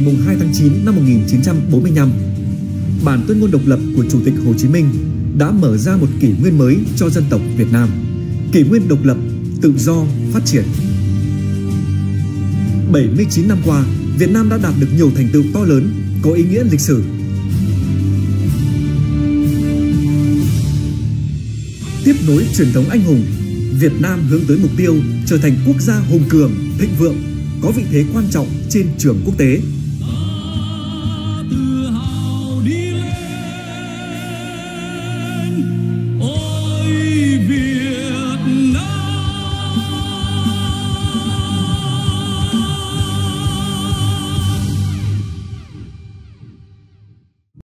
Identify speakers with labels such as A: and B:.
A: ngày 2 tháng 9 năm 1945, bản tuyên ngôn độc lập của Chủ tịch Hồ Chí Minh đã mở ra một kỷ nguyên mới cho dân tộc Việt Nam. Kỷ nguyên độc lập, tự do, phát triển. 79 năm qua, Việt Nam đã đạt được nhiều thành tựu to lớn, có ý nghĩa lịch sử. Tiếp nối truyền thống anh hùng, Việt Nam hướng tới mục tiêu trở thành quốc gia hùng cường, thịnh vượng, có vị thế quan trọng trên trường quốc tế